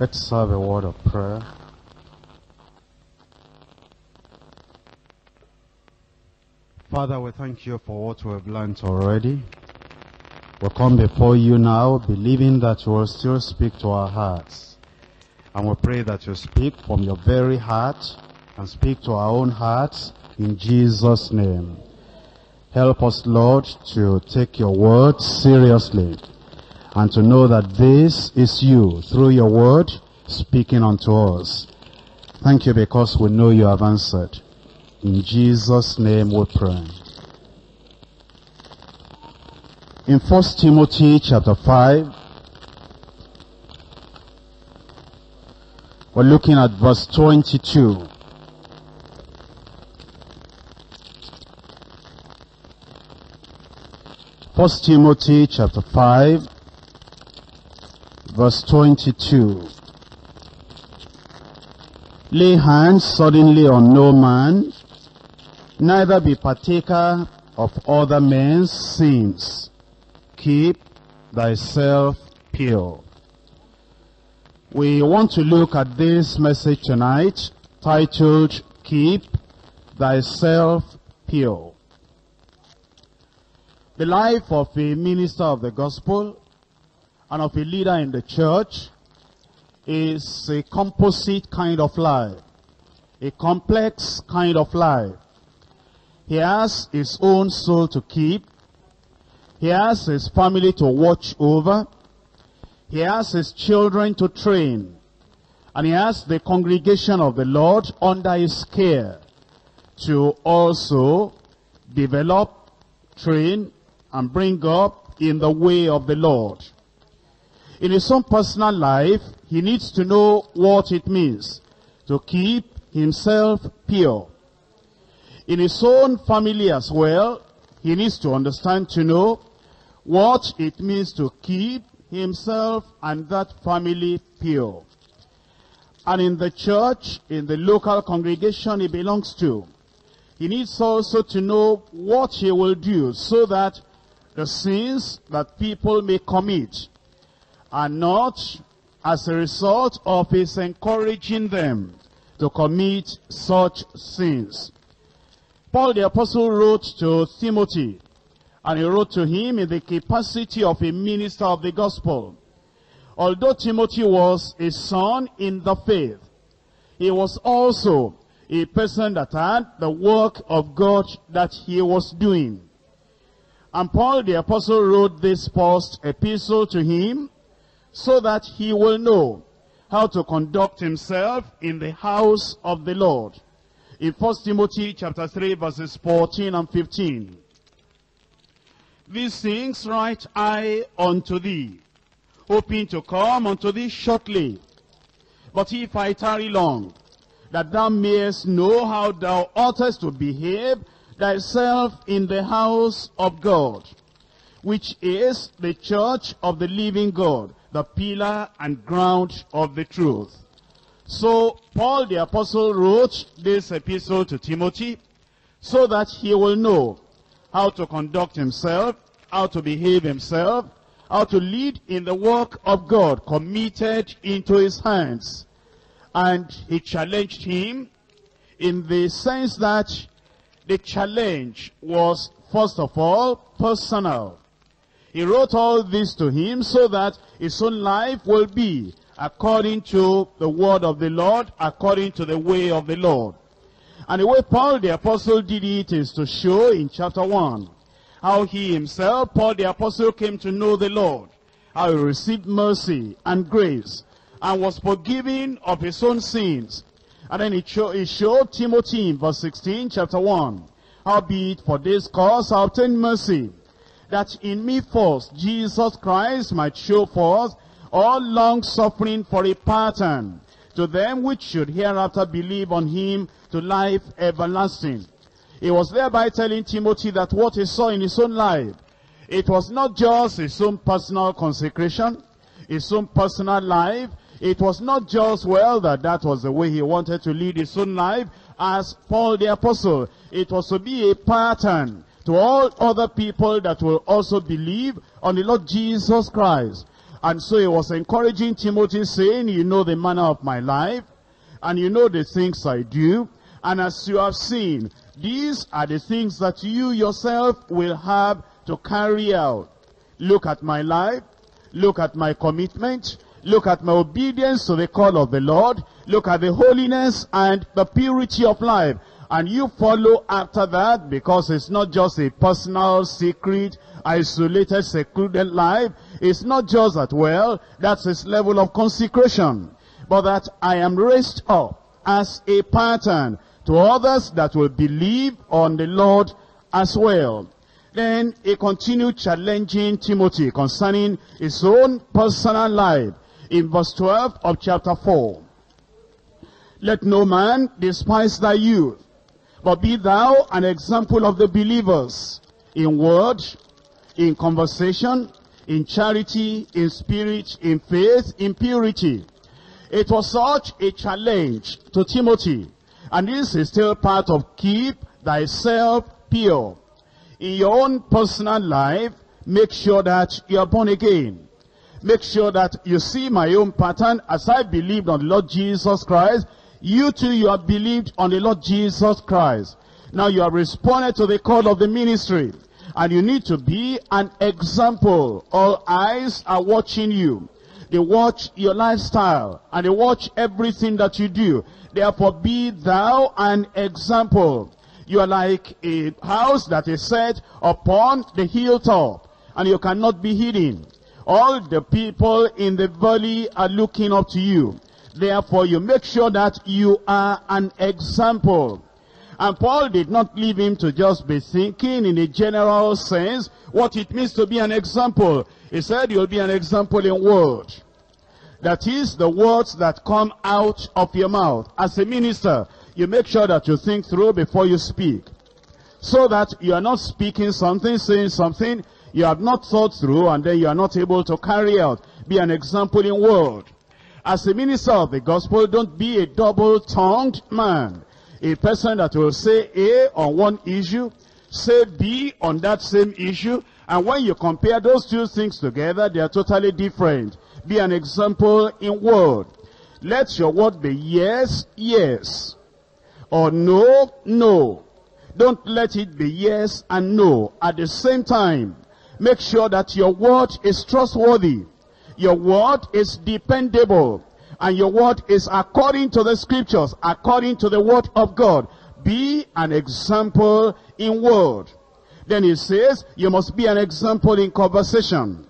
Let's have a word of prayer. Father, we thank you for what we have learned already. We come before you now believing that you will still speak to our hearts. And we pray that you speak from your very heart and speak to our own hearts in Jesus' name. Help us, Lord, to take your word seriously and to know that this is you through your word speaking unto us. Thank you because we know you have answered. In Jesus' name we pray. In 1 Timothy chapter 5, we're looking at verse 22. First Timothy chapter 5, verse 22. Lay hands suddenly on no man, neither be partaker of other men's sins. Keep thyself pure. We want to look at this message tonight titled, Keep Thyself Pure. The life of a minister of the gospel and of a leader in the church is a composite kind of life, a complex kind of life. He has his own soul to keep. He has his family to watch over. He has his children to train. And he has the congregation of the Lord under his care to also develop, train, and bring up in the way of the Lord. In his own personal life, he needs to know what it means to keep himself pure. In his own family as well, he needs to understand to know what it means to keep himself and that family pure. And in the church, in the local congregation he belongs to, he needs also to know what he will do so that the sins that people may commit are not as a result of his encouraging them to commit such sins. Paul the apostle wrote to Timothy, and he wrote to him in the capacity of a minister of the gospel. Although Timothy was a son in the faith, he was also a person that had the work of God that he was doing. And Paul the apostle wrote this first epistle to him so that he will know how to conduct himself in the house of the Lord. In 1 Timothy chapter 3 verses 14 and 15. These things write I unto thee, hoping to come unto thee shortly. But if I tarry long, that thou mayest know how thou oughtest to behave thyself in the house of God, which is the church of the living God, the pillar and ground of the truth. So Paul the apostle wrote this epistle to Timothy so that he will know how to conduct himself, how to behave himself, how to lead in the work of God committed into his hands. And he challenged him in the sense that the challenge was, first of all, personal. He wrote all this to him so that his own life will be according to the word of the Lord, according to the way of the Lord. And the way Paul the apostle did it is to show in chapter 1 how he himself, Paul the apostle, came to know the Lord, how he received mercy and grace, and was forgiven of his own sins. And then he, he showed Timothy in verse 16, chapter 1, Howbeit for this cause I obtained mercy, that in me first Jesus Christ might show forth all long suffering for a pattern to them which should hereafter believe on him to life everlasting. He was thereby telling Timothy that what he saw in his own life, it was not just his own personal consecration, his own personal life. It was not just, well, that that was the way he wanted to lead his own life as Paul the apostle. It was to be a pattern to all other people that will also believe on the Lord Jesus Christ. And so he was encouraging Timothy saying, you know the manner of my life, and you know the things I do, and as you have seen, these are the things that you yourself will have to carry out. Look at my life, look at my commitment, look at my obedience to the call of the Lord, look at the holiness and the purity of life. And you follow after that because it's not just a personal, secret, isolated, secluded life. It's not just that, well, that's his level of consecration. But that I am raised up as a pattern to others that will believe on the Lord as well. Then he continued challenging Timothy concerning his own personal life in verse 12 of chapter 4. Let no man despise thy youth, but be thou an example of the believers in word, in conversation, in charity, in spirit, in faith, in purity. It was such a challenge to Timothy. And this is still part of keep thyself pure. In your own personal life, make sure that you are born again. Make sure that you see my own pattern as I believed on Lord Jesus Christ. You too, you have believed on the Lord Jesus Christ. Now you have responded to the call of the ministry. And you need to be an example. All eyes are watching you. They watch your lifestyle and they watch everything that you do. Therefore be thou an example. You are like a house that is set upon the hilltop and you cannot be hidden. All the people in the valley are looking up to you. Therefore you make sure that you are an example. And Paul did not leave him to just be thinking in a general sense what it means to be an example. He said you'll be an example in word. That is the words that come out of your mouth. As a minister, you make sure that you think through before you speak. So that you are not speaking something, saying something you have not thought through and then you are not able to carry out. Be an example in word. As a minister of the gospel, don't be a double-tongued man. A person that will say A on one issue, say B on that same issue, and when you compare those two things together, they are totally different. Be an example in word. Let your word be yes, yes, or no, no. Don't let it be yes and no at the same time. Make sure that your word is trustworthy. Your word is dependable. And your word is according to the scriptures, according to the word of God. Be an example in word. Then he says, you must be an example in conversation.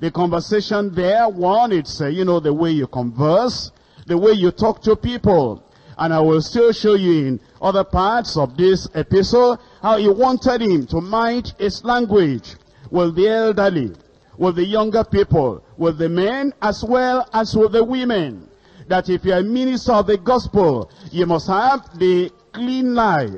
The conversation there, one, it's, uh, you know, the way you converse, the way you talk to people. And I will still show you in other parts of this epistle how he wanted him to mind his language with the elderly, with the younger people, with the men as well as with the women. That if you're a minister of the gospel, you must have the clean life.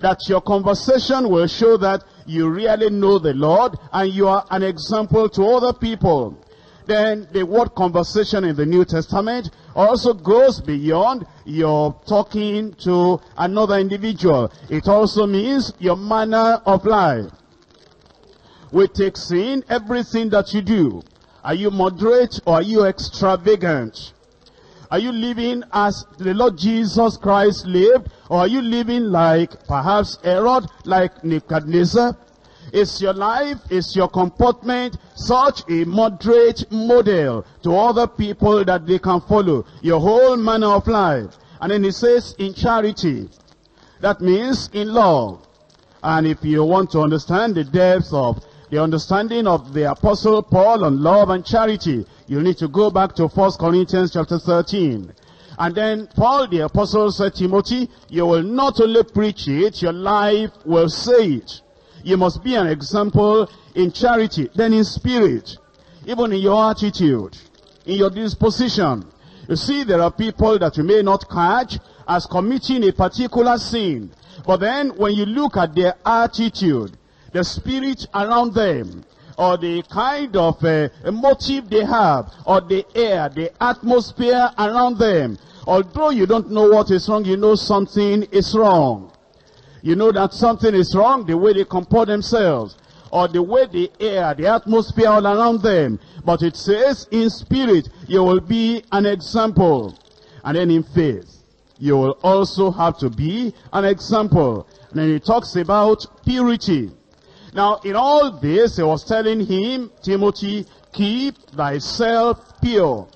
That your conversation will show that you really know the Lord and you are an example to other people. Then the word conversation in the New Testament also goes beyond your talking to another individual. It also means your manner of life. We take sin, everything that you do. Are you moderate or are you extravagant? Are you living as the Lord Jesus Christ lived? Or are you living like perhaps Herod, like Nebuchadnezzar? Is your life, is your comportment such a moderate model to other people that they can follow? Your whole manner of life. And then he says, in charity. That means in love. And if you want to understand the depth of the understanding of the apostle Paul on love and charity, you need to go back to 1 Corinthians chapter 13. And then Paul the apostle said, Timothy, you will not only preach it, your life will say it. You must be an example in charity, then in spirit, even in your attitude, in your disposition. You see, there are people that you may not catch as committing a particular sin. But then when you look at their attitude, the spirit around them, or the kind of uh, motive they have, or the air, the atmosphere around them. Although you don't know what is wrong, you know something is wrong. You know that something is wrong, the way they comport themselves. or the way the air, the atmosphere all around them. But it says in spirit, you will be an example. And then in faith, you will also have to be an example. And then he talks about purity. Now, in all this, he was telling him, Timothy, keep thyself pure.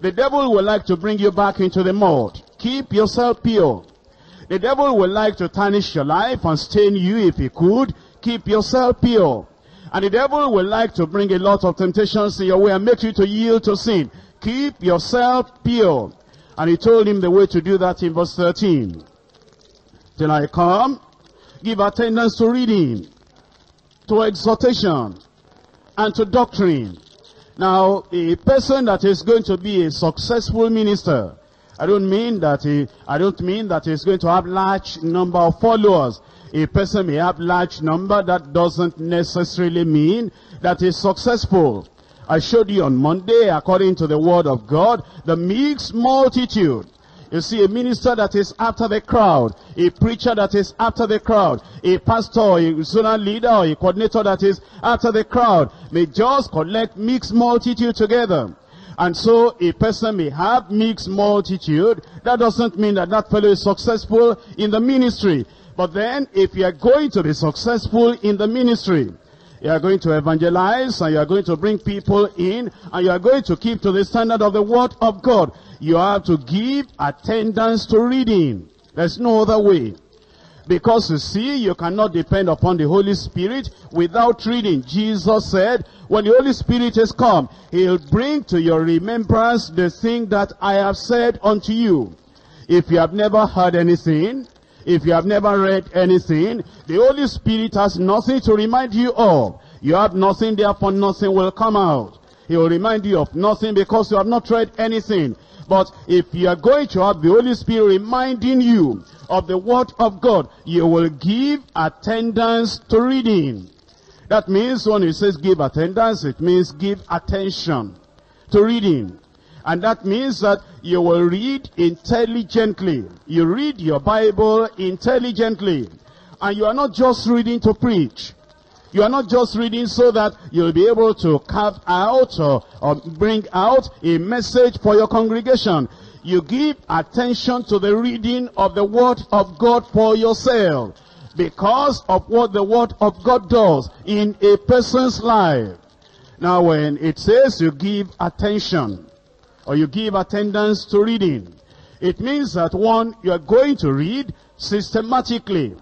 The devil will like to bring you back into the mud. Keep yourself pure. The devil will like to tarnish your life and stain you if he could. Keep yourself pure. And the devil will like to bring a lot of temptations in your way and make you to yield to sin. Keep yourself pure. And he told him the way to do that in verse 13. Till I come, give attendance to reading, to exhortation, and to doctrine. Now, a person that is going to be a successful minister, I don't mean that he, I don't mean that he's going to have large number of followers. A person may have large number, that doesn't necessarily mean that he's successful. I showed you on Monday, according to the word of God, the mixed multitude. You see, a minister that is after the crowd, a preacher that is after the crowd, a pastor, a zonal leader, or a coordinator that is after the crowd, may just collect mixed multitude together. And so a person may have mixed multitude. That doesn't mean that that fellow is successful in the ministry. But then, if you are going to be successful in the ministry, you are going to evangelize and you are going to bring people in and you are going to keep to the standard of the word of God. You have to give attendance to reading. There's no other way. Because you see, you cannot depend upon the Holy Spirit without reading. Jesus said, when the Holy Spirit is come, He'll bring to your remembrance the thing that I have said unto you. If you have never heard anything, if you have never read anything, the Holy Spirit has nothing to remind you of. You have nothing, therefore nothing will come out. He will remind you of nothing because you have not read anything. But if you are going to have the Holy Spirit reminding you of the Word of God, you will give attendance to reading. That means when it says give attendance, it means give attention to reading. And that means that you will read intelligently. You read your Bible intelligently. And you are not just reading to preach. You are not just reading so that you'll be able to carve out or, or bring out a message for your congregation. You give attention to the reading of the Word of God for yourself because of what the Word of God does in a person's life. Now when it says you give attention or you give attendance to reading, it means that one, you are going to read systematically.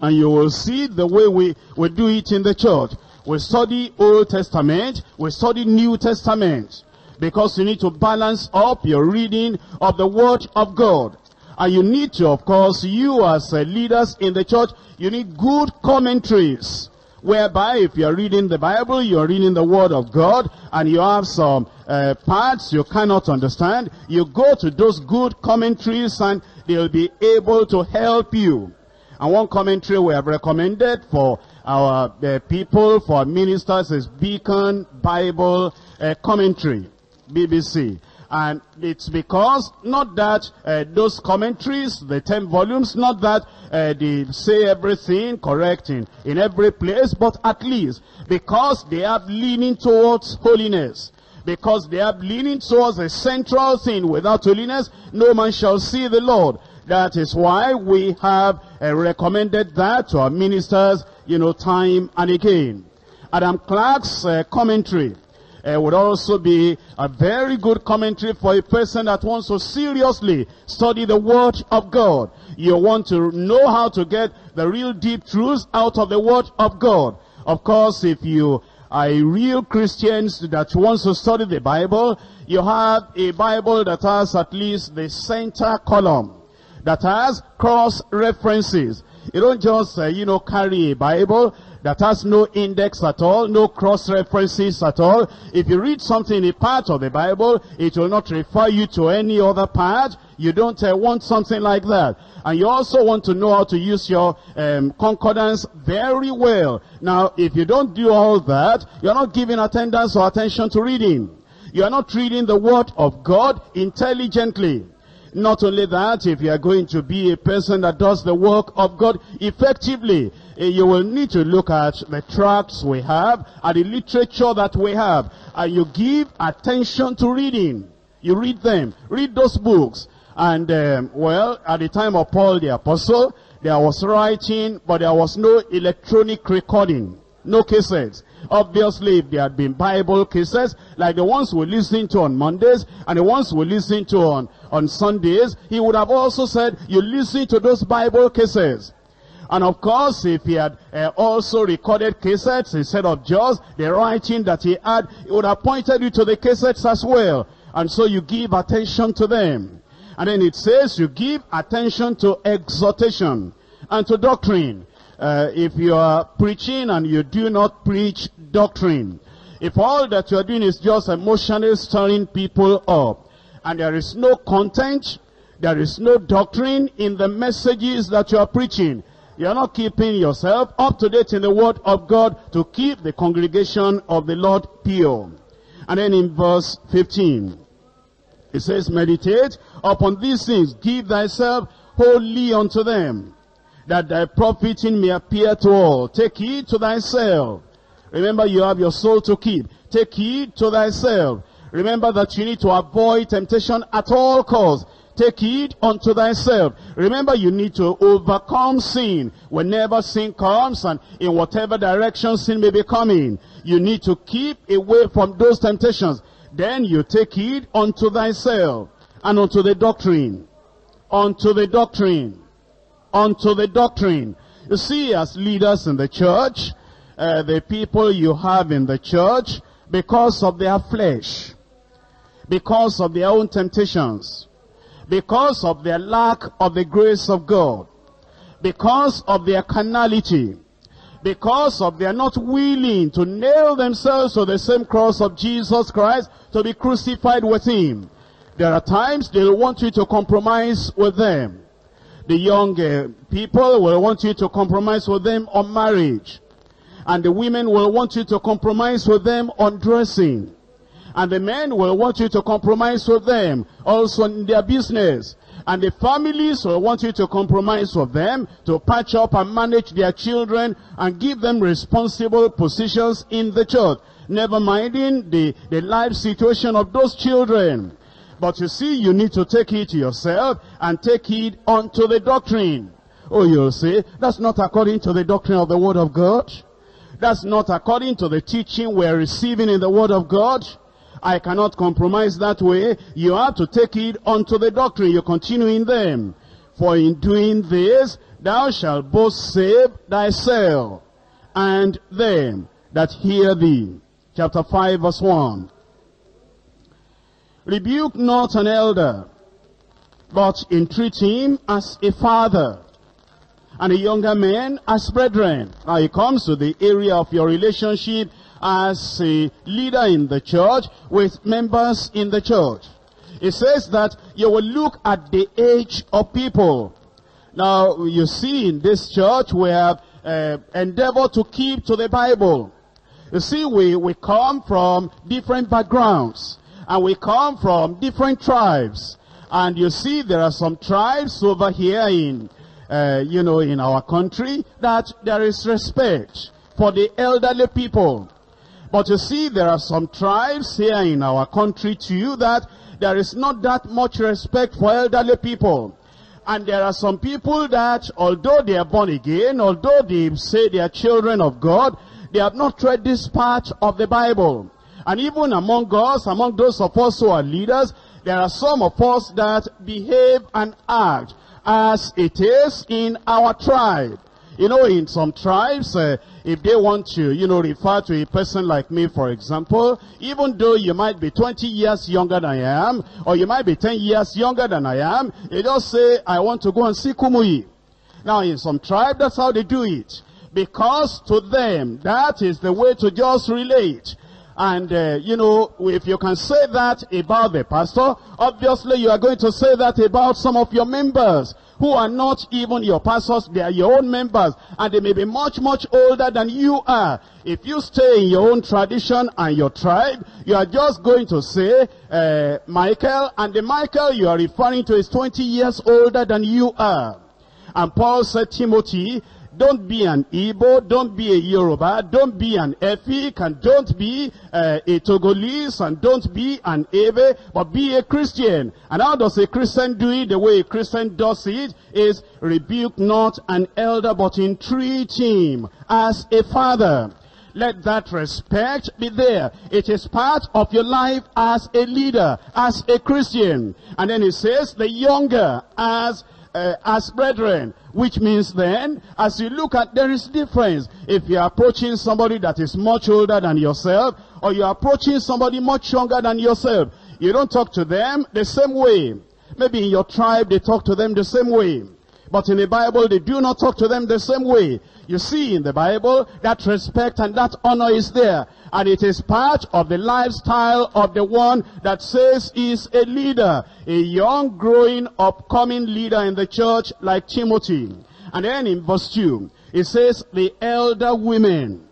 And you will see the way we, we do it in the church. We study Old Testament, we study New Testament. Because you need to balance up your reading of the Word of God. And you need to, of course, you as leaders in the church, you need good commentaries. Whereby if you're reading the Bible, you're reading the Word of God, and you have some uh, parts you cannot understand, you go to those good commentaries and they'll be able to help you. And one commentary we have recommended for our uh, people, for ministers, is Beacon Bible uh, Commentary, BBC. And it's because, not that uh, those commentaries, the 10 volumes, not that uh, they say everything correct in, every place, but at least because they have leaning towards holiness. Because they have leaning towards a central thing. Without holiness, no man shall see the Lord. That is why we have uh, recommended that to our ministers, you know, time and again. Adam Clarke's uh, commentary uh, would also be a very good commentary for a person that wants to seriously study the Word of God. You want to know how to get the real deep truths out of the Word of God. Of course, if you are a real Christian that wants to study the Bible, you have a Bible that has at least the center column that has cross references. You don't just, uh, you know, carry a Bible that has no index at all, no cross references at all. If you read something in a part of the Bible, it will not refer you to any other part. You don't uh, want something like that. And you also want to know how to use your um, concordance very well. Now, if you don't do all that, you're not giving attendance or attention to reading. You are not reading the Word of God intelligently. Not only that, if you are going to be a person that does the work of God effectively, you will need to look at the tracts we have and the literature that we have. And you give attention to reading. You read them. Read those books. And, um, well, at the time of Paul the Apostle, there was writing, but there was no electronic recording. No cassettes. Obviously, if there had been Bible cases, like the ones we listen to on Mondays, and the ones we listen to on, on Sundays, he would have also said, you listen to those Bible cases. And of course, if he had uh, also recorded cassettes instead of just the writing that he had, he would have pointed you to the cassettes as well. And so you give attention to them. And then it says you give attention to exhortation and to doctrine. Uh, if you are preaching and you do not preach doctrine, if all that you are doing is just emotionally stirring people up, and there is no content, there is no doctrine in the messages that you are preaching, you are not keeping yourself up to date in the word of God to keep the congregation of the Lord pure. And then in verse 15, it says, meditate upon these things, give thyself wholly unto them, that thy profiting may appear to all. Take heed to thyself. Remember you have your soul to keep. Take heed to thyself. Remember that you need to avoid temptation at all costs. Take heed unto thyself. Remember you need to overcome sin. Whenever sin comes and in whatever direction sin may be coming, you need to keep away from those temptations. Then you take heed unto thyself and unto the doctrine. Unto the doctrine. Unto the doctrine. You see, as leaders in the church, uh, the people you have in the church, because of their flesh, because of their own temptations, because of their lack of the grace of God, because of their carnality, because of their not willing to nail themselves to the same cross of Jesus Christ to be crucified with him. There are times they'll want you to compromise with them. The young uh, people will want you to compromise with them on marriage. And the women will want you to compromise with them on dressing. And the men will want you to compromise with them also in their business. And the families will want you to compromise with them to patch up and manage their children and give them responsible positions in the church. Never minding the, the life situation of those children. But you see, you need to take it to yourself and take it unto the doctrine. Oh, you'll say, that's not according to the doctrine of the Word of God. That's not according to the teaching we're receiving in the Word of God. I cannot compromise that way. You have to take it unto the doctrine. You continue in them. For in doing this, thou shalt both save thyself and them that hear thee. Chapter 5 verse 1. Rebuke not an elder, but entreat him as a father, and a younger man as brethren. Now it comes to the area of your relationship as a leader in the church with members in the church. It says that you will look at the age of people. Now, you see in this church we have uh, endeavored to keep to the Bible. You see, we, we come from different backgrounds. And we come from different tribes. And you see, there are some tribes over here in, uh, you know, in our country that there is respect for the elderly people. But you see, there are some tribes here in our country too that there is not that much respect for elderly people. And there are some people that, although they are born again, although they say they are children of God, they have not read this part of the Bible. And even among us, among those of us who are leaders, there are some of us that behave and act as it is in our tribe. You know, in some tribes, uh, if they want to, you know, refer to a person like me, for example, even though you might be 20 years younger than I am, or you might be 10 years younger than I am, you just say, I want to go and see Kumuyi. Now, in some tribe, that's how they do it. Because to them, that is the way to just relate. And, uh, you know, if you can say that about the pastor, obviously you are going to say that about some of your members who are not even your pastors, they are your own members, and they may be much, much older than you are. If you stay in your own tradition and your tribe, you are just going to say, uh, Michael, and the Michael you are referring to is 20 years older than you are. And Paul said, Timothy, Don't be an Igbo, don't be a Yoruba, don't be an Efik, and don't be uh, a Togolese, and don't be an Ebe, but be a Christian. And how does a Christian do it? The way a Christian does it is rebuke not an elder, but entreat him as a father. Let that respect be there. It is part of your life as a leader, as a Christian. And then he says, the younger as uh, as brethren, which means then, as you look at, there is difference. If you're approaching somebody that is much older than yourself, or you're approaching somebody much younger than yourself, you don't talk to them the same way. Maybe in your tribe, they talk to them the same way. But in the Bible, they do not talk to them the same way. You see in the Bible, that respect and that honor is there. And it is part of the lifestyle of the one that says is a leader. A young, growing, upcoming leader in the church like Timothy. And then in verse 2, it says, the elder women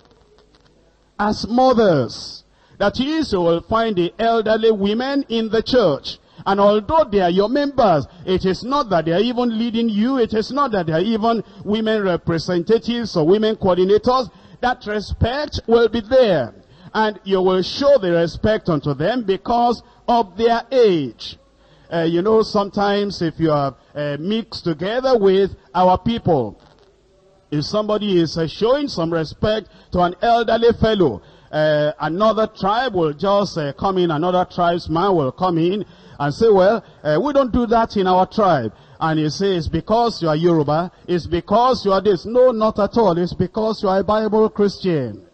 as mothers. That is, you will find the elderly women in the church. And although they are your members, it is not that they are even leading you. It is not that they are even women representatives or women coordinators. That respect will be there. And you will show the respect unto them because of their age. Uh, you know, sometimes if you are uh, mixed together with our people, if somebody is uh, showing some respect to an elderly fellow, uh, another tribe will just uh, come in, another tribesman will come in and say, well, uh, we don't do that in our tribe. And he says, because you are Yoruba, it's because you are this. No, not at all. It's because you are a Bible Christian.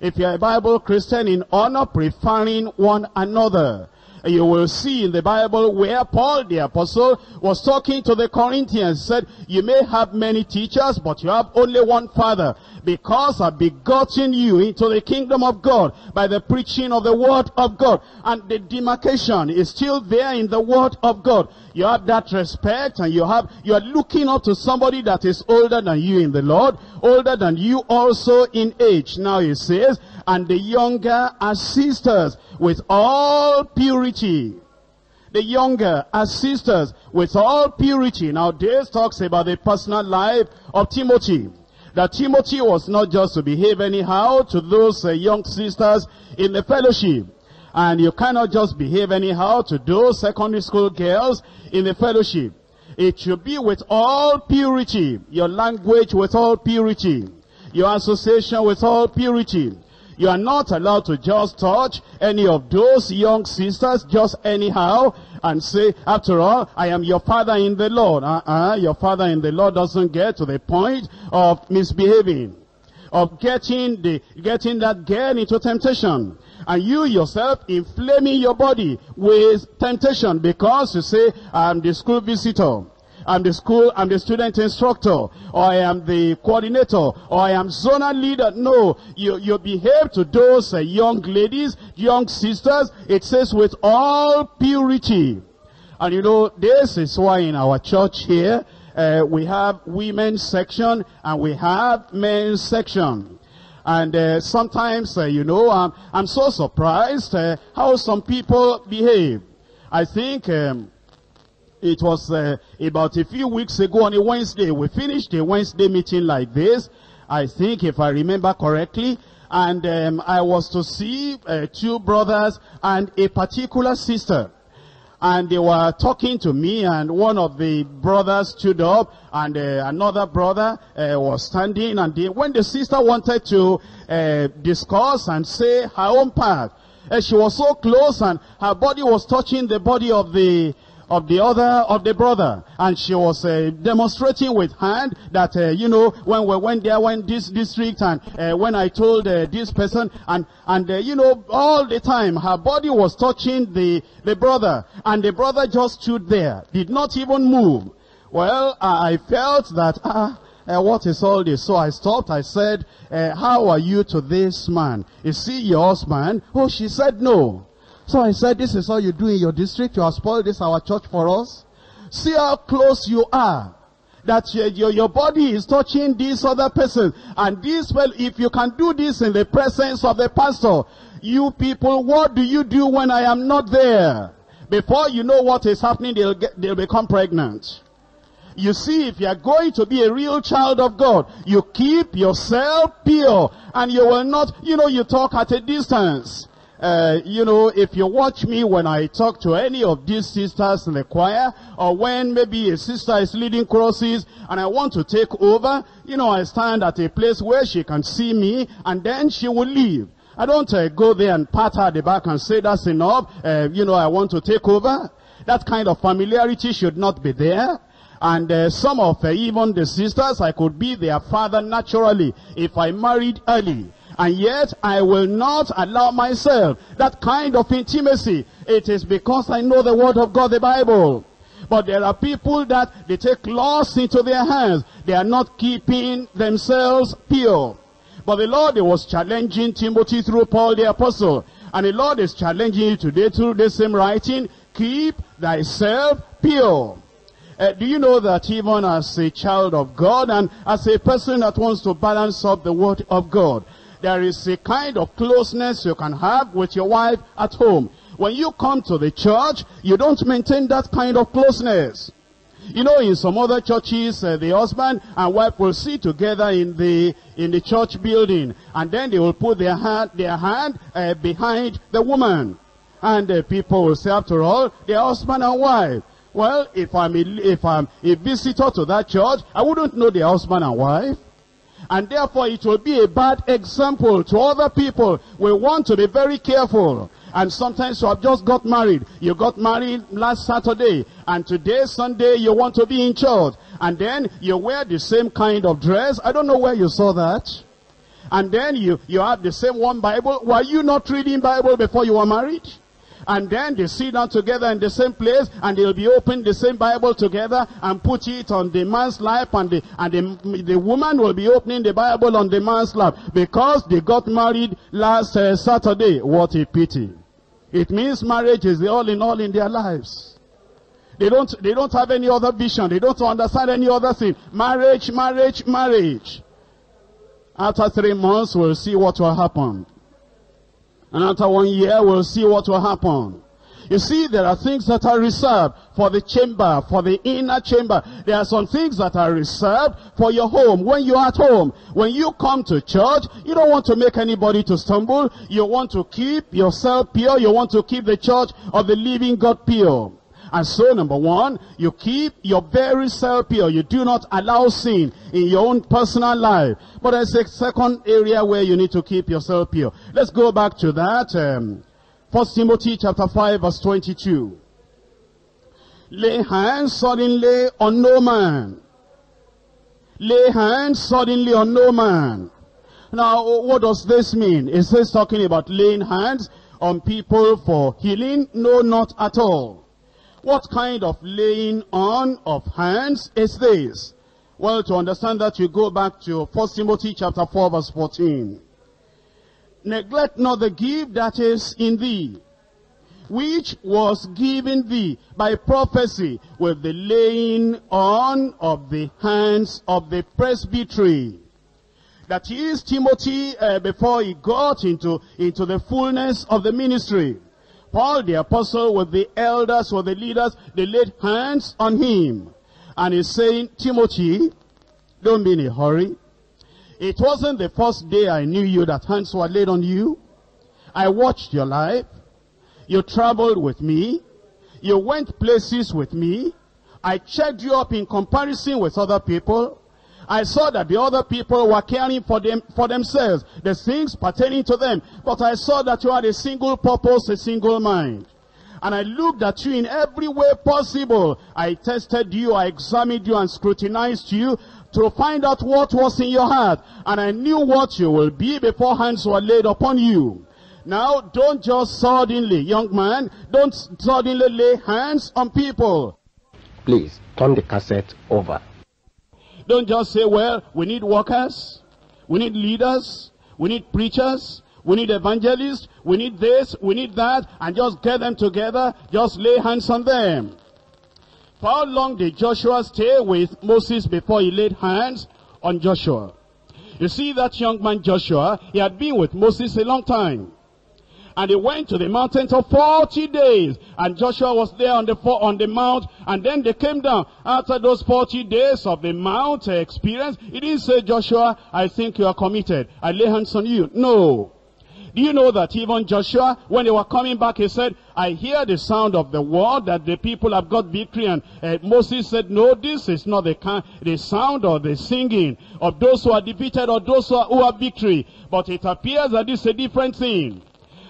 If you are a Bible Christian in honor, preferring one another. You will see in the Bible where Paul the apostle was talking to the Corinthians, said, you may have many teachers, but you have only one father. Because I've begotten you into the kingdom of God by the preaching of the word of God. And the demarcation is still there in the word of God. You have that respect and you have, you are looking up to somebody that is older than you in the Lord, older than you also in age. Now he says, and the younger as sisters with all purity. The younger as sisters with all purity. Now this talks about the personal life of Timothy. That Timothy was not just to behave anyhow to those uh, young sisters in the fellowship. And you cannot just behave anyhow to those secondary school girls in the fellowship. It should be with all purity. Your language with all purity. Your association with all purity. You are not allowed to just touch any of those young sisters just anyhow and say, after all, I am your father in the Lord. Uh-uh, your father in the Lord doesn't get to the point of misbehaving, of getting the getting that girl into temptation. And you yourself inflaming your body with temptation because you say, I'm the school visitor. I'm the school, I'm the student instructor, or I am the coordinator, or I am zonal leader. No, you, you behave to those uh, young ladies, young sisters, it says with all purity. And you know, this is why in our church here, uh, we have women's section and we have men's section. And uh, sometimes, uh, you know, I'm, I'm so surprised uh, how some people behave. I think um, it was uh, about a few weeks ago on a Wednesday. We finished a Wednesday meeting like this. I think, if I remember correctly. And um, I was to see uh, two brothers and a particular sister. And they were talking to me, and one of the brothers stood up, and uh, another brother uh, was standing. And they, when the sister wanted to uh, discuss and say her own part, uh, she was so close, and her body was touching the body of the of the other of the brother and she was uh, demonstrating with hand that uh, you know when we went there when this district and uh, when i told uh, this person and and uh, you know all the time her body was touching the the brother and the brother just stood there did not even move well i felt that ah uh, what is all this? So I stopped. I said, how are you to this man? Is he your husband? Oh, she said no. So I said, this is all you do in your district. You have spoiled this our church for us. See how close you are. That your, your, your body is touching this other person. And this, well, if you can do this in the presence of the pastor, you people, what do you do when I am not there? Before you know what is happening, they'll, get, they'll become pregnant. You see, if you are going to be a real child of God, you keep yourself pure and you will not, you know, you talk at a distance. Uh, you know, if you watch me when I talk to any of these sisters in the choir, or when maybe a sister is leading crosses and I want to take over, you know, I stand at a place where she can see me and then she will leave. I don't uh, go there and pat her the back and say that's enough, uh, you know, I want to take over. That kind of familiarity should not be there. And uh, some of uh, even the sisters, I could be their father naturally if I married early. And yet I will not allow myself that kind of intimacy. It is because I know the word of God, the Bible. But there are people that they take laws into their hands. They are not keeping themselves pure. But the Lord was challenging Timothy through Paul the apostle. And the Lord is challenging you today through the same writing. Keep thyself pure. Uh, do you know that even as a child of God and as a person that wants to balance up the word of God, there is a kind of closeness you can have with your wife at home. When you come to the church, you don't maintain that kind of closeness. You know, in some other churches, uh, the husband and wife will sit together in the in the church building, and then they will put their hand their hand uh, behind the woman, and uh, people will say, after all, they're husband and wife. Well, if I'm a, if I'm a visitor to that church, I wouldn't know their husband and wife. And therefore it will be a bad example to other people. We want to be very careful. And sometimes you have just got married. You got married last Saturday. And today, Sunday, you want to be in church. And then you wear the same kind of dress. I don't know where you saw that. And then you, you have the same one Bible. Were you not reading Bible before you were married? And then they sit down together in the same place and they'll be opening the same Bible together and put it on the man's lap and the, and the, the woman will be opening the Bible on the man's lap because they got married last uh, Saturday. What a pity. It means marriage is the all in all in their lives. They don't, they don't have any other vision. They don't understand any other thing. Marriage, marriage, marriage. After three months, we'll see what will happen. And after one year, we'll see what will happen. You see, there are things that are reserved for the chamber, for the inner chamber. There are some things that are reserved for your home. When you're at home, when you come to church, you don't want to make anybody to stumble. You want to keep yourself pure. You want to keep the church of the living God pure. And so, number one, you keep your very self pure. You do not allow sin in your own personal life. But there's a second area where you need to keep yourself pure. Let's go back to that. Um, 1 Timothy chapter 5 verse 22. Lay hands suddenly on no man. Lay hands suddenly on no man. Now, what does this mean? Is this talking about laying hands on people for healing? No, not at all. What kind of laying on of hands is this? Well, to understand that, you go back to 1 Timothy chapter 4 verse 14. Neglect not the gift that is in thee, which was given thee by prophecy with the laying on of the hands of the presbytery. That is Timothy uh, before he got into, into the fullness of the ministry. Paul the apostle with the elders, with the leaders, they laid hands on him. And he's saying, Timothy, don't be in a hurry. It wasn't the first day I knew you that hands were laid on you. I watched your life. You traveled with me. You went places with me. I checked you up in comparison with other people. I saw that the other people were caring for them for themselves, the things pertaining to them. But I saw that you had a single purpose, a single mind. And I looked at you in every way possible. I tested you, I examined you and scrutinized you to find out what was in your heart. And I knew what you will be before hands were laid upon you. Now, don't just suddenly, young man, don't suddenly lay hands on people. Please, turn the cassette over. Don't just say, well, we need workers, we need leaders, we need preachers, we need evangelists, we need this, we need that, and just get them together, just lay hands on them. For how long did Joshua stay with Moses before he laid hands on Joshua? You see that young man Joshua, he had been with Moses a long time. And they went to the mountain for 40 days. And Joshua was there on the, on the mount. And then they came down. After those 40 days of the mount experience, he didn't say, Joshua, I think you are committed. I lay hands on you. No. Do you know that even Joshua, when they were coming back, he said, I hear the sound of the word that the people have got victory. And uh, Moses said, no, this is not the, the sound or the singing of those who are defeated or those who, are, have victory. But it appears that this is a different thing.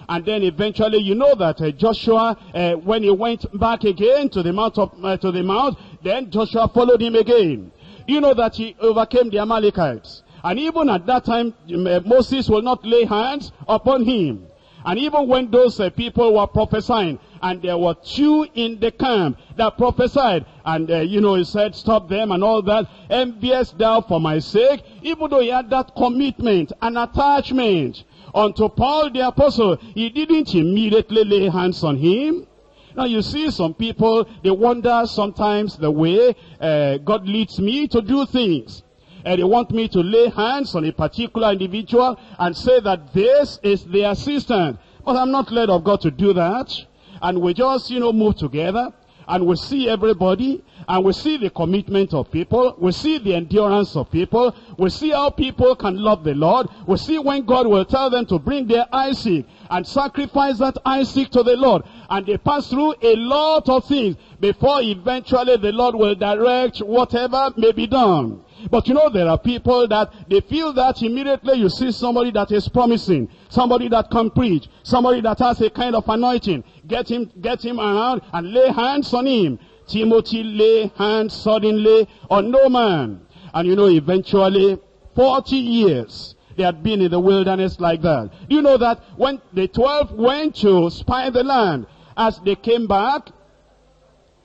And then eventually, you know that uh, Joshua, uh, when he went back again to the mount of, uh, to the mount, then Joshua followed him again. You know that he overcame the Amalekites. And even at that time, uh, Moses will not lay hands upon him. And even when those uh, people were prophesying, and there were two in the camp that prophesied, and uh, you know, he said, stop them and all that, envious thou for my sake, even though he had that commitment and attachment unto Paul the apostle, he didn't immediately lay hands on him. Now you see some people, they wonder sometimes the way uh, God leads me to do things and they want me to lay hands on a particular individual and say that this is the assistant. But I'm not led of God to do that. And we just, you know, move together and we see everybody and we see the commitment of people. We see the endurance of people. We see how people can love the Lord. We see when God will tell them to bring their Isaac and sacrifice that Isaac to the Lord. And they pass through a lot of things before eventually the Lord will direct whatever may be done. But you know, there are people that they feel that immediately you see somebody that is promising, somebody that can preach, somebody that has a kind of anointing, get him, get him around and lay hands on him. Timothy lay hands suddenly on no man. And you know, eventually, 40 years, they had been in the wilderness like that. Do you know that when the 12 went to spy the land, as they came back,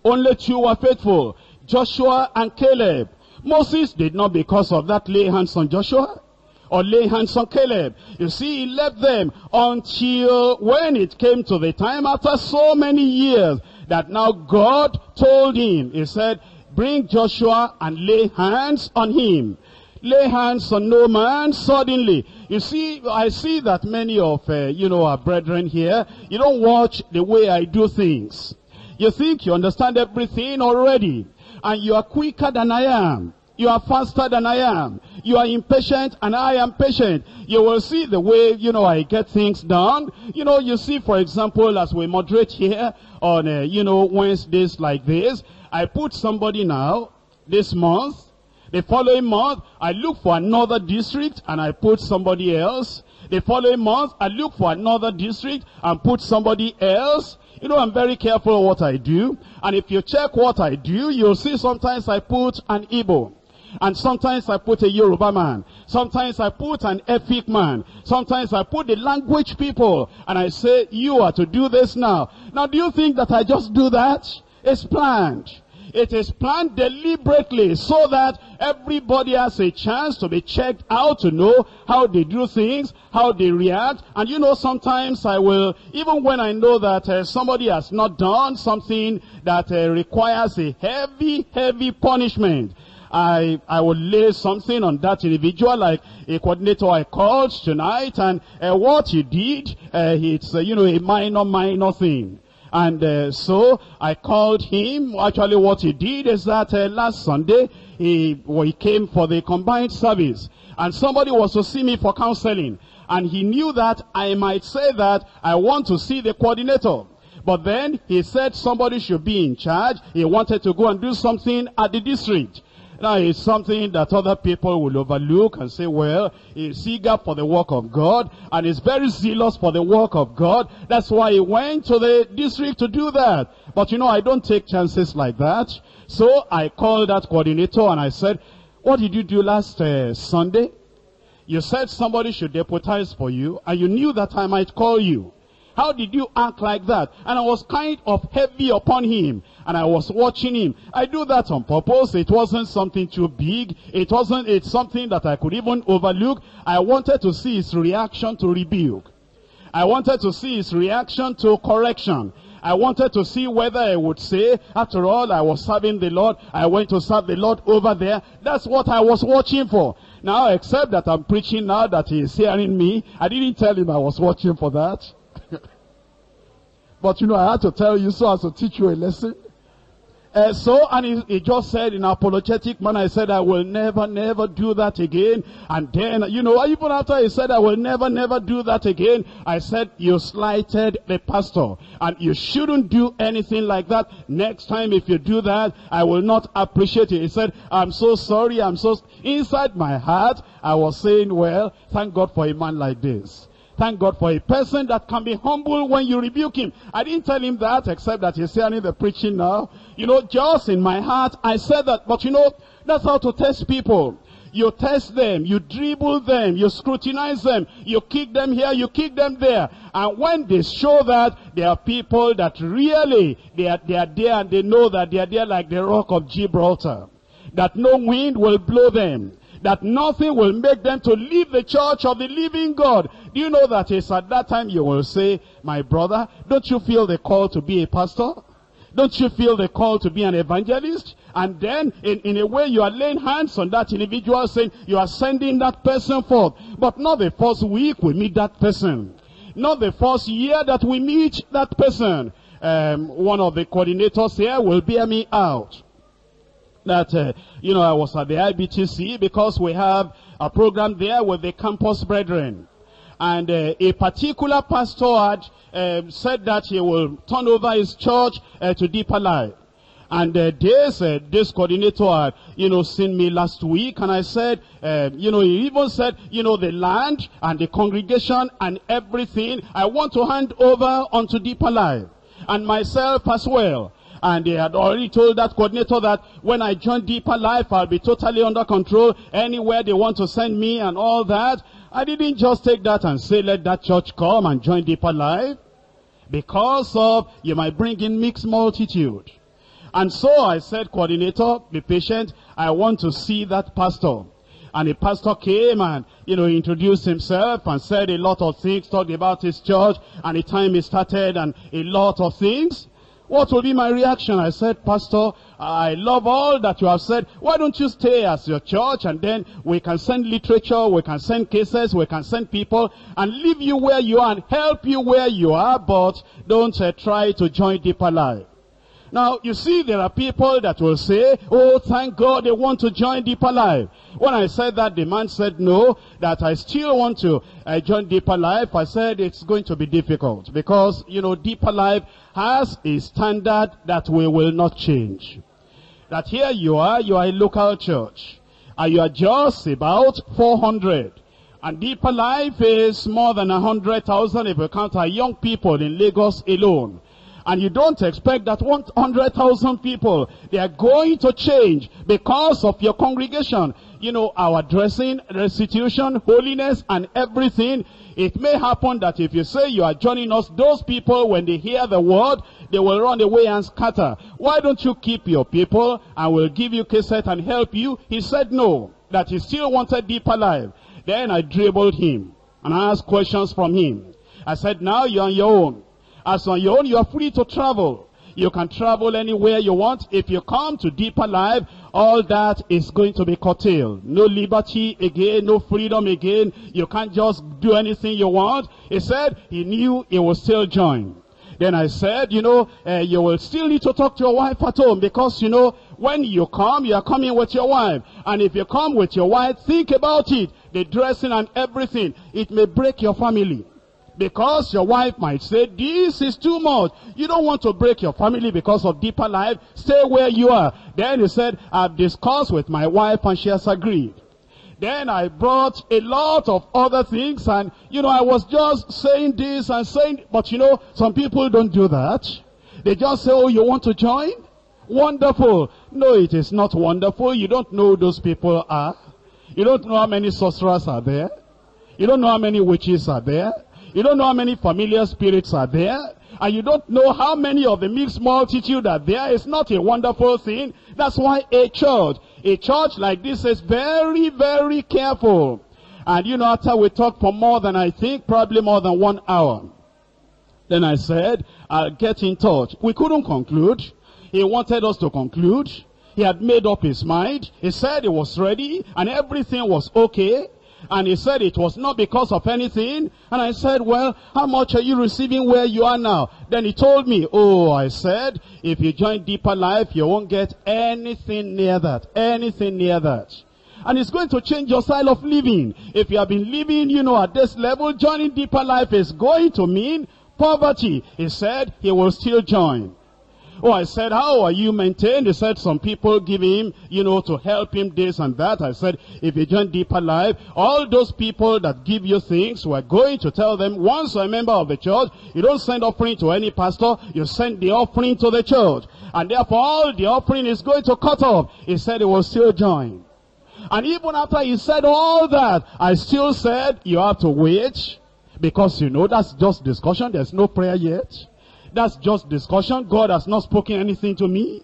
only two were faithful, Joshua and Caleb. Moses did not because of that lay hands on Joshua or lay hands on Caleb. You see, he left them until when it came to the time after so many years that now God told him, he said, bring Joshua and lay hands on him. Lay hands on no man suddenly. You see, I see that many of, uh, you know, our brethren here, you don't watch the way I do things. You think you understand everything already and you are quicker than I am. You are faster than I am. You are impatient and I am patient. You will see the way, you know, I get things done. You know, you see, for example, as we moderate here on, uh, you know, Wednesdays like this, I put somebody now, this month, the following month, I look for another district and I put somebody else. The following month, I look for another district and put somebody else. You know, I'm very careful what I do. And if you check what I do, you'll see sometimes I put an Igbo. And sometimes I put a Yoruba man. Sometimes I put an Efik man. Sometimes I put the language people. And I say, you are to do this now. Now, do you think that I just do that? It's planned. It is planned deliberately so that everybody has a chance to be checked out to know how they do things, how they react. And you know, sometimes I will, even when I know that uh, somebody has not done something that uh, requires a heavy, heavy punishment, I, I will lay something on that individual, like a coordinator I called tonight, and uh, what he did, uh, it's, uh, you know, a minor, minor thing. And uh, so I called him. Actually, what he did is that uh, last Sunday, he, well, he came for the combined service. And somebody was to see me for counseling. And he knew that I might say that I want to see the coordinator. But then he said somebody should be in charge. He wanted to go and do something at the district. Now it's something that other people will overlook and say, well, he's eager for the work of God and is very zealous for the work of God. That's why he went to the district to do that. But you know, I don't take chances like that. So I called that coordinator and I said, what did you do last uh, Sunday? You said somebody should deputize for you and you knew that I might call you. How did you act like that? And I was kind of heavy upon him. And I was watching him. I do that on purpose. It wasn't something too big. It wasn't it's something that I could even overlook. I wanted to see his reaction to rebuke. I wanted to see his reaction to correction. I wanted to see whether I would say, after all, I was serving the Lord. I went to serve the Lord over there. That's what I was watching for. Now, except that I'm preaching now that he is hearing me, I didn't tell him I was watching for that. But you know, I had to tell you so as to teach you a lesson. Uh, so, and he, he, just said in apologetic manner, I said, I will never, never do that again. And then, you know, even after he said, I will never, never do that again, I said, you slighted the pastor. And you shouldn't do anything like that. Next time, if you do that, I will not appreciate it. He said, I'm so sorry, I'm so, inside my heart, I was saying, well, thank God for a man like this. Thank God for a person that can be humble when you rebuke him. I didn't tell him that except that he's hearing the preaching now. You know, just in my heart, I said that. But you know, that's how to test people. You test them, you dribble them, you scrutinize them, you kick them here, you kick them there. And when they show that, there are people that really, they are, they are there and they know that they are there like the rock of Gibraltar. That no wind will blow them that nothing will make them to leave the church of the living God. Do you know that it's at that time you will say, my brother, don't you feel the call to be a pastor? Don't you feel the call to be an evangelist? And then, in, in a way, you are laying hands on that individual saying, you are sending that person forth. But not the first week we meet that person. Not the first year that we meet that person. Um, one of the coordinators here will bear me out that, uh, you know, I was at the IBTC because we have a program there with the campus brethren. And uh, a particular pastor had uh, said that he will turn over his church uh, to deeper life. And uh, this, uh, this coordinator had, you know, seen me last week, and I said, uh, you know, he even said, you know, the land and the congregation and everything, I want to hand over onto deeper life. And myself as well. And they had already told that coordinator that when I join Deeper Life, I'll be totally under control. Anywhere they want to send me and all that. I didn't just take that and say, let that church come and join Deeper Life. Because of, you might bring in mixed multitude. And so I said, coordinator, be patient. I want to see that pastor. And the pastor came and, you know, introduced himself and said a lot of things, talked about his church and the time he started and a lot of things. What will be my reaction? I said, Pastor, I love all that you have said. Why don't you stay as your church and then we can send literature, we can send cases, we can send people and leave you where you are and help you where you are, but don't uh, try to join deeper life. Now, you see, there are people that will say, oh, thank God they want to join Deeper Life. When I said that, the man said no, that I still want to uh, join Deeper Life. I said it's going to be difficult because, you know, Deeper Life has a standard that we will not change. That here you are, you are a local church, and you are just about 400. And Deeper Life is more than 100,000 if you count our young people in Lagos alone. And you don't expect that 100,000 people, they are going to change because of your congregation. You know, our dressing, restitution, holiness, and everything. It may happen that if you say you are joining us, those people, when they hear the word, they will run away and scatter. Why don't you keep your people and we'll give you cassette and help you? He said no, that he still wanted deeper life. Then I dribbled him and I asked questions from him. I said, now you're on your own. As on your own, you are free to travel. You can travel anywhere you want. If you come to deeper life, all that is going to be curtailed. No liberty again, no freedom again. You can't just do anything you want. He said he knew he would still join. Then I said, you know, uh, you will still need to talk to your wife at home because, you know, when you come, you are coming with your wife. And if you come with your wife, think about it. The dressing and everything. It may break your family. Because your wife might say, this is too much. You don't want to break your family because of deeper life. Stay where you are. Then he said, I've discussed with my wife and she has agreed. Then I brought a lot of other things and, you know, I was just saying this and saying, but you know, some people don't do that. They just say, oh, you want to join? Wonderful. No, it is not wonderful. You don't know those people are. You don't know how many sorcerers are there. You don't know how many witches are there. You don't know how many familiar spirits are there. And you don't know how many of the mixed multitude are there. It's not a wonderful thing. That's why a church, a church like this is very, very careful. And you know, after we talked for more than, I think, probably more than one hour. Then I said, I'll get in touch. We couldn't conclude. He wanted us to conclude. He had made up his mind. He said he was ready and everything was okay. And he said it was not because of anything. And I said, well, how much are you receiving where you are now? Then he told me, oh, I said, if you join Deeper Life, you won't get anything near that. Anything near that. And it's going to change your style of living. If you have been living, you know, at this level, joining Deeper Life is going to mean poverty. He said he will still join. Oh, I said, how are you maintained? He said, some people give him, you know, to help him this and that. I said, if you join Deeper Life, all those people that give you things, we're going to tell them, once you're a member of the church, you don't send offering to any pastor, you send the offering to the church. And therefore, all the offering is going to cut off. He said he will still join. And even after he said all that, I still said, you have to wait. Because you know, that's just discussion. There's no prayer yet. That's just discussion. God has not spoken anything to me.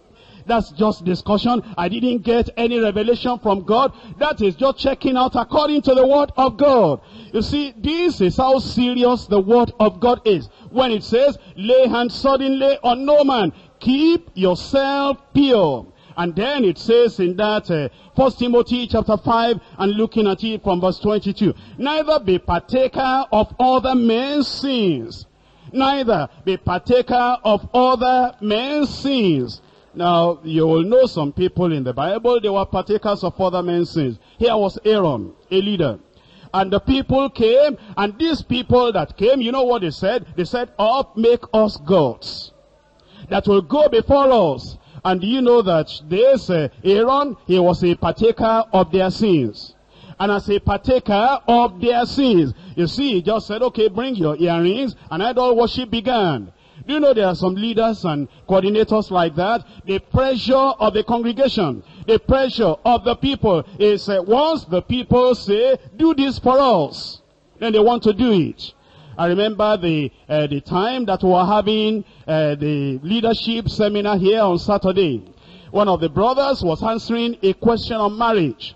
That's just discussion. I didn't get any revelation from God. That is just checking out according to the word of God. You see, this is how serious the word of God is. When it says, lay hands suddenly on no man. Keep yourself pure. And then it says in that uh, First Timothy chapter 5 and looking at it from verse 22. Neither be partaker of other men's sins neither be partaker of other men's sins. Now, you will know some people in the Bible, they were partakers of other men's sins. Here was Aaron, a leader. And the people came, and these people that came, you know what they said? They said, up, make us gods that will go before us. And you know that this uh, Aaron, he was a partaker of their sins and as a partaker of their sins. You see, he just said, okay, bring your earrings, and idol worship began. Do you know there are some leaders and coordinators like that? The pressure of the congregation, the pressure of the people is uh, once the people say, do this for us, then they want to do it. I remember the uh, the time that we were having uh, the leadership seminar here on Saturday. One of the brothers was answering a question on marriage.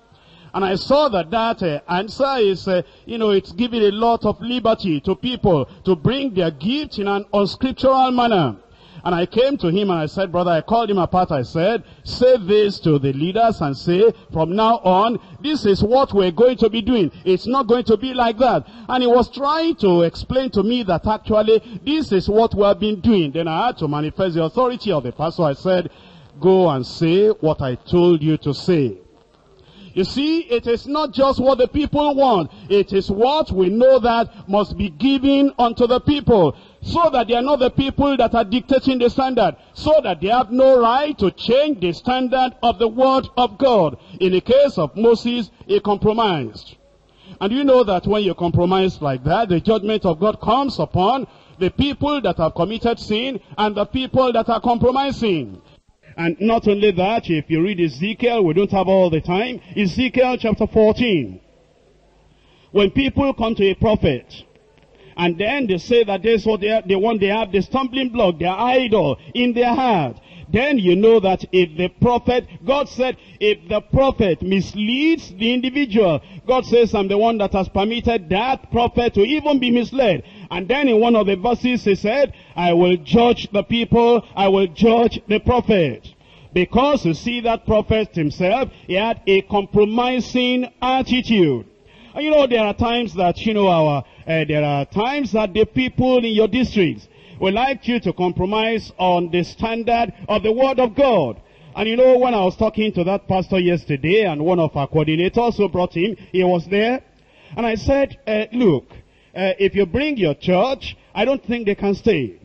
And I saw that that uh, answer is, uh, you know, it's giving a lot of liberty to people to bring their gift in an unscriptural manner. And I came to him and I said, brother, I called him apart. I said, say this to the leaders and say, from now on, this is what we're going to be doing. It's not going to be like that. And he was trying to explain to me that actually, this is what we have been doing. Then I had to manifest the authority of the pastor. I said, go and say what I told you to say. You see, it is not just what the people want. It is what we know that must be given unto the people. So that they are not the people that are dictating the standard. So that they have no right to change the standard of the word of God. In the case of Moses, he compromised. And you know that when you compromise like that, the judgment of God comes upon the people that have committed sin and the people that are compromising. And not only that, if you read Ezekiel, we don't have all the time. Ezekiel chapter 14. When people come to a prophet, and then they say that this is what they, they want, they have the stumbling block, their idol in their heart. Then you know that if the prophet, God said, if the prophet misleads the individual, God says, I'm the one that has permitted that prophet to even be misled. And then in one of the verses he said, I will judge the people, I will judge the prophet. Because you see that prophet himself, he had a compromising attitude. And you know, there are times that, you know, our, uh, there are times that the people in your districts would like you to compromise on the standard of the word of God. And you know, when I was talking to that pastor yesterday, and one of our coordinators who brought him, he was there. And I said, uh, look, uh, if you bring your church, I don't think they can stay.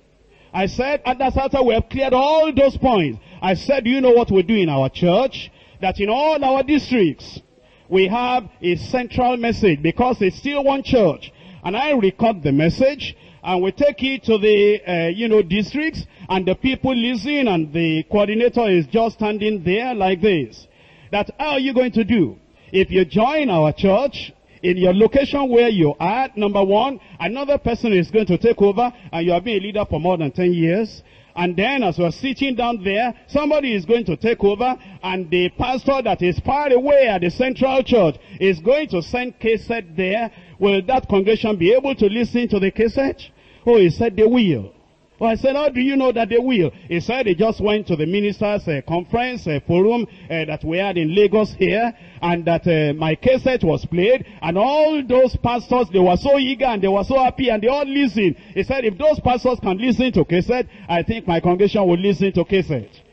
I said, and that's after we have cleared all those points. I said, do you know what we do in our church? That in all our districts, we have a central message because it's still one church. And I record the message and we take it to the, uh, you know, districts and the people listen and the coordinator is just standing there like this. That how are you going to do? If you join our church, in your location where you are, number one, another person is going to take over and you have been a leader for more than 10 years. And then as we're sitting down there, somebody is going to take over and the pastor that is far away at the central church is going to send cassette there. Will that congregation be able to listen to the cassette? Oh, he said they will. Well, I said, how do you know that they will? He said they just went to the ministers' uh, conference, uh, forum uh, that we had in Lagos here, and that uh, my cassette was played, and all those pastors, they were so eager and they were so happy and they all listened. He said, if those pastors can listen to cassette, I think my congregation will listen to cassette.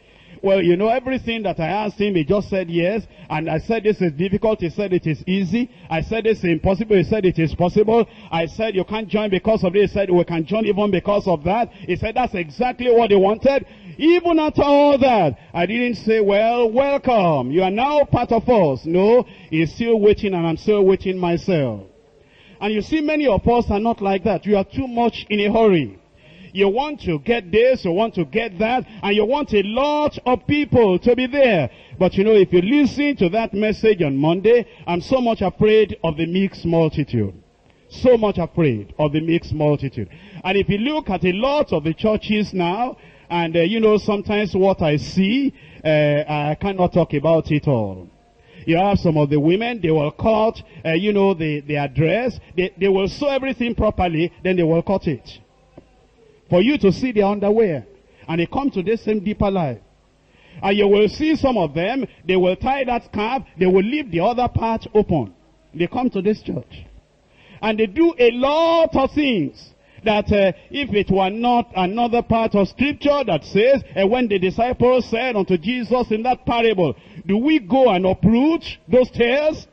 Well, you know, everything that I asked him, he just said yes. And I said this is difficult. He said it is easy. I said this is impossible. He said it is possible. I said you can't join because of this. He said we can join even because of that. He said that's exactly what he wanted. Even after all that, I didn't say, well, welcome. You are now part of us. No, he's still waiting and I'm still waiting myself. And you see, many of us are not like that. You are too much in a hurry. You want to get this, you want to get that, and you want a lot of people to be there. But you know, if you listen to that message on Monday, I'm so much afraid of the mixed multitude. So much afraid of the mixed multitude. And if you look at a lot of the churches now, and uh, you know, sometimes what I see, uh, I cannot talk about it all. You have some of the women, they will cut, uh, you know, the, the address. They, they will sew everything properly, then they will cut it for you to see their underwear. And they come to this same deeper life. And you will see some of them, they will tie that scarf, they will leave the other part open. They come to this church. And they do a lot of things that uh, if it were not another part of scripture that says, and when the disciples said unto Jesus in that parable, do we go and uproot those tares?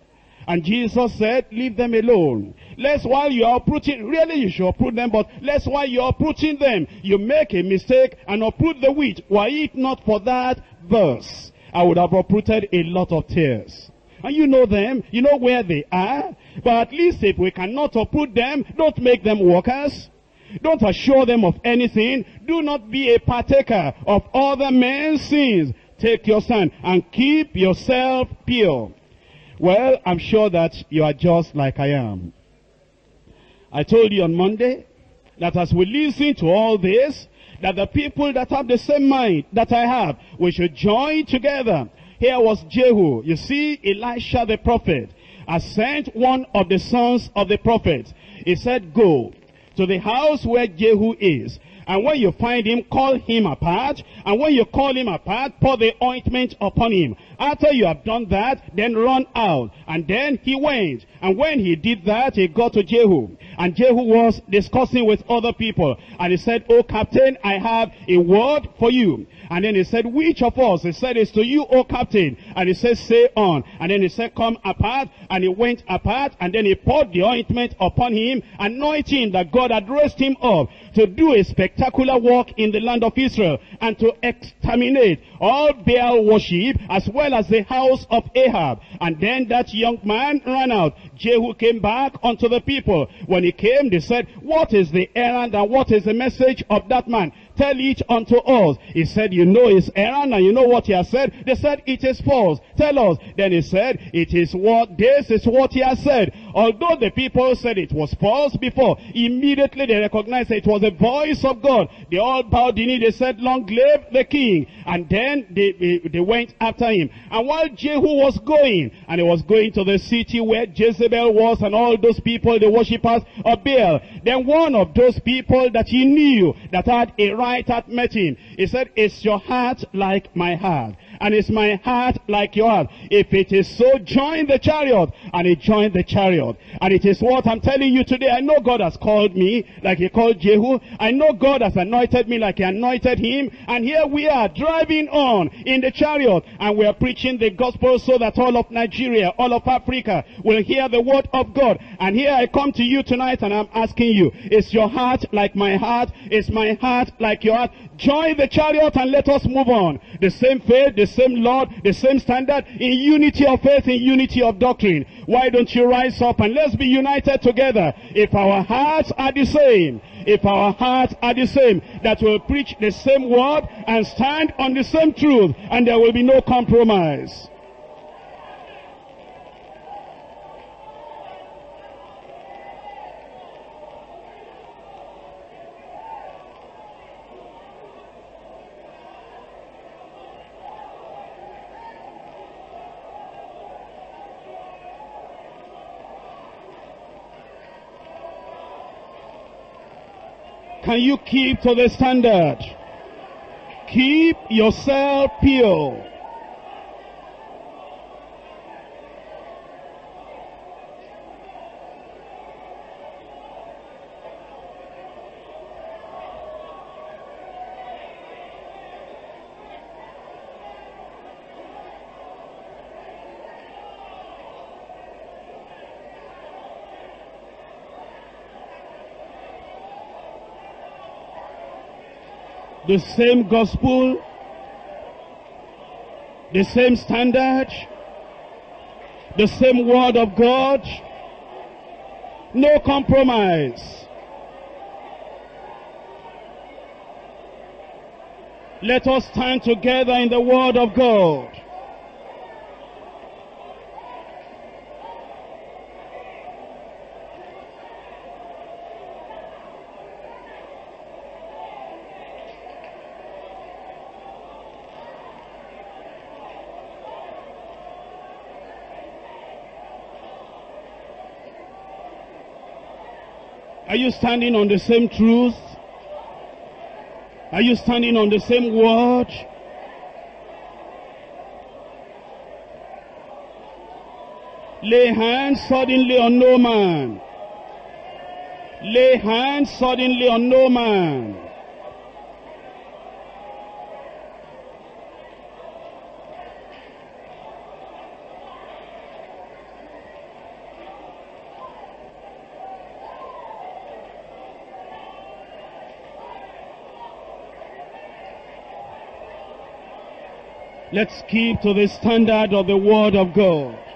And Jesus said, leave them alone. Lest while you are uprooting, really you should uproot them, but lest while you are uprooting them, you make a mistake and uproot the wheat. Were it not for that verse, I would have uprooted a lot of tares. And you know them, you know where they are. But at least if we cannot uproot them, don't make them workers. Don't assure them of anything. Do not be a partaker of other men's sins. Take your stand and keep yourself pure. Well, I'm sure that you are just like I am. I told you on Monday that as we listen to all this, that the people that have the same mind that I have, we should join together. Here was Jehu. You see, Elisha the prophet has sent one of the sons of the prophet. He said, go to the house where Jehu is. And when you find him, call him apart. And when you call him apart, pour the ointment upon him. After you have done that, then run out. And then he went. And when he did that, he got to Jehu. And Jehu was discussing with other people. And he said, Oh captain, I have a word for you. And then he said, which of us? He said, it's to you, O captain. And he said, say on. And then he said, come apart. And he went apart. And then he poured the ointment upon him, anointing that God had raised him up to do a spectacular work in the land of Israel and to exterminate all Baal worship as well as the house of Ahab. And then that young man ran out. Jehu came back unto the people. When he came, they said, what is the errand and what is the message of that man? Tell it unto us. He said, you know his errand and you know what he has said. They said, it is false. Tell us. Then he said, it is what, this is what he has said. Although the people said it was false before, immediately they recognized it was the voice of God. They all bowed the knee. They said, long live the king. And then they, they, went after him. And while Jehu was going, and he was going to the city where Jezebel was and all those people, the worshippers of Baal, then one of those people that he knew that had a right heart met him. He said, is your heart like my heart? And is my heart like your heart? If it is so, join the chariot. And he joined the chariot. And it is what I'm telling you today. I know God has called me like he called Jehu. I know God has anointed me like he anointed him. And here we are driving on in the chariot. And we are preaching the gospel so that all of Nigeria, all of Africa will hear the word of God. And here I come to you tonight and I'm asking you, is your heart like my heart? Is my heart like your heart? Join the chariot and let us move on. The same faith, the same Lord, the same standard, in unity of faith, in unity of doctrine. Why don't you rise up and let's be united together? If our hearts are the same, if our hearts are the same, that will preach the same word and stand on the same truth, and there will be no compromise. Can you keep to the standard? Keep yourself pure. The same gospel, the same standard, the same word of God, no compromise. Let us stand together in the word of God. Are you standing on the same truth? Are you standing on the same word? Lay hands suddenly on no man. Lay hands suddenly on no man. Let's keep to the standard of the Word of God.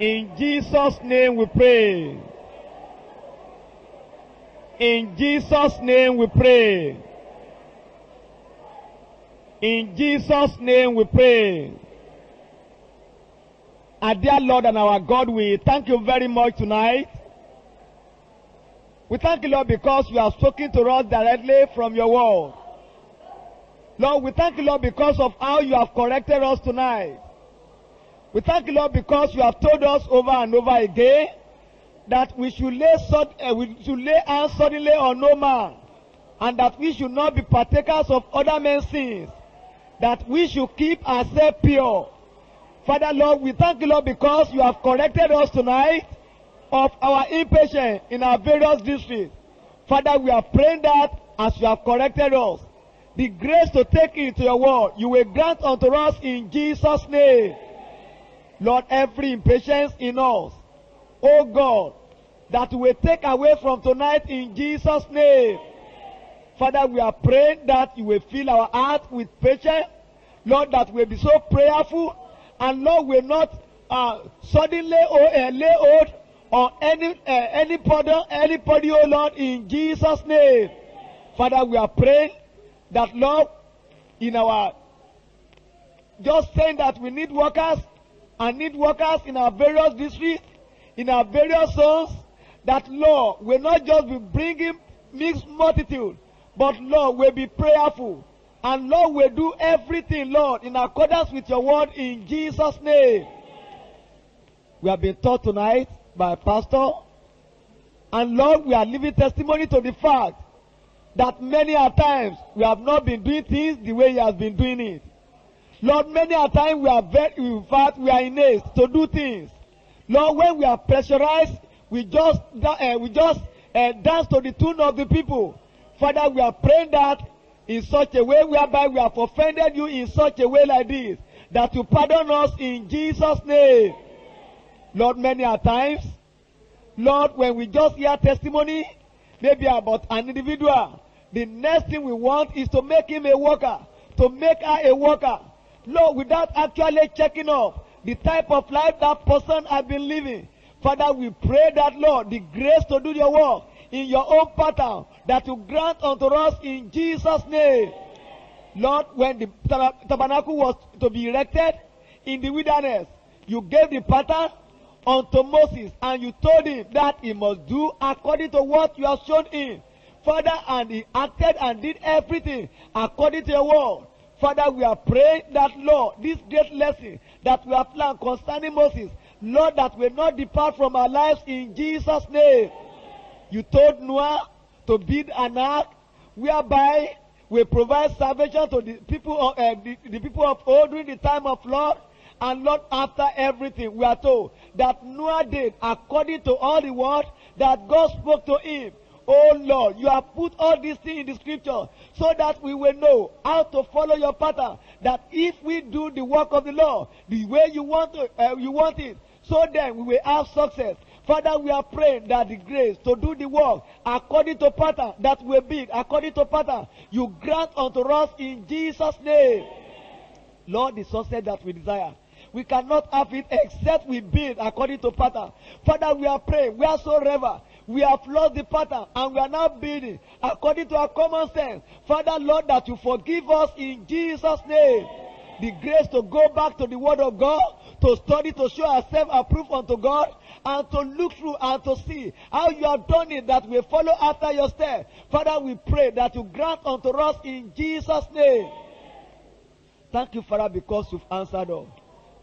In Jesus' name we pray. In Jesus' name we pray. In Jesus' name we pray. Our dear Lord and our God, we thank you very much tonight. We thank you, Lord, because you have spoken to us directly from your word. Lord, we thank you, Lord, because of how you have corrected us tonight. We thank you, Lord, because you have told us over and over again that we should lay, uh, we should lay hands suddenly on no man, and that we should not be partakers of other men's sins, that we should keep ourselves pure. Father, Lord, we thank you, Lord, because you have corrected us tonight of our impatience in our various districts. Father, we are praying that as you have corrected us, the grace to take it to your word, you will grant unto us in Jesus' name. Lord, every impatience in us, oh God, that we take away from tonight in Jesus' name. Father, we are praying that you will fill our heart with patience. Lord, that we'll be so prayerful. And Lord, we'll not uh, suddenly uh, lay hold on any uh, anybody, anybody, oh Lord, in Jesus' name. Father, we are praying that Lord, in our just saying that we need workers and need workers in our various districts, in our various zones, that Lord will not just be bringing mixed multitude, but Lord will be prayerful. And Lord will do everything, Lord, in accordance with your word in Jesus' name. We have been taught tonight by Pastor. And Lord, we are living testimony to the fact that many a times we have not been doing things the way He has been doing it. Lord, many a time we are very, in fact, we are in haste to do things. Lord, when we are pressurized, we just, uh, we just uh, dance to the tune of the people. Father, we are praying that in such a way whereby we have offended you in such a way like this, that you pardon us in Jesus' name. Lord, many a times, Lord, when we just hear testimony, maybe about an individual, the next thing we want is to make him a worker, to make her a worker. Lord, without actually checking off the type of life that person has been living. Father, we pray that, Lord, the grace to do your work in your own pattern that you grant unto us in Jesus' name. Lord, when the tabernacle was to be erected in the wilderness, you gave the pattern unto Moses and you told him that he must do according to what you have shown him. Father, and he acted and did everything according to your word. Father, we are praying that, Lord, this great lesson that we have learned concerning Moses, Lord, that will not depart from our lives in Jesus' name. You told Noah to build an ark whereby we provide salvation to the people of uh, the, the people of old during the time of Lord. And Lord, after everything, we are told that Noah did according to all the word that God spoke to him. Oh Lord, you have put all these things in the scripture so that we will know how to follow your pattern. That if we do the work of the Lord the way you want to, uh, you want it, so then we will have success. Father, we are praying that the grace to do the work according to pattern that will be according to pattern you grant unto us in Jesus' name. Lord, the success that we desire. We cannot have it except we build according to pattern. Father, we are praying wheresoever we have lost the pattern and we are now building according to our common sense. Father, Lord, that you forgive us in Jesus' name. The grace to go back to the word of God, to study, to show ourselves approved unto God, and to look through and to see how you have done it that we follow after your step. Father, we pray that you grant unto us in Jesus' name. Thank you, Father, because you've answered us.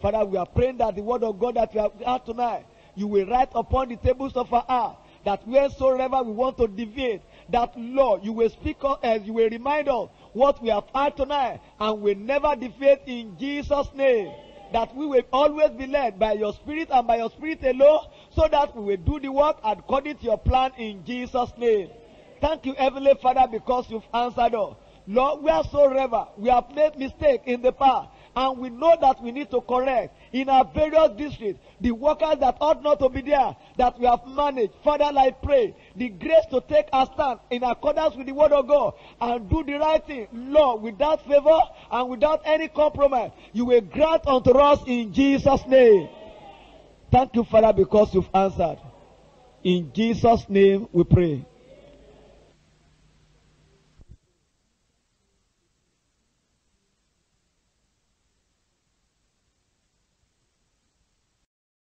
Father, we are praying that the word of God that we have heard tonight, you will write upon the tables of our heart that wheresoever we want to deviate, that Lord, you will speak us you will remind us what we have heard tonight, and will never deviate in Jesus' name. That we will always be led by your spirit and by your spirit alone, so that we will do the work according to your plan in Jesus' name. Thank you, Heavenly Father, because you've answered us. Lord, wheresoever we have made mistake in the past, and we know that we need to correct in our various districts the workers that ought not to be there that we have managed. Father, I pray the grace to take a stand in accordance with the word of God and do the right thing, Lord, without favor and without any compromise. You will grant unto us in Jesus' name. Thank you, Father, because you've answered. In Jesus' name we pray.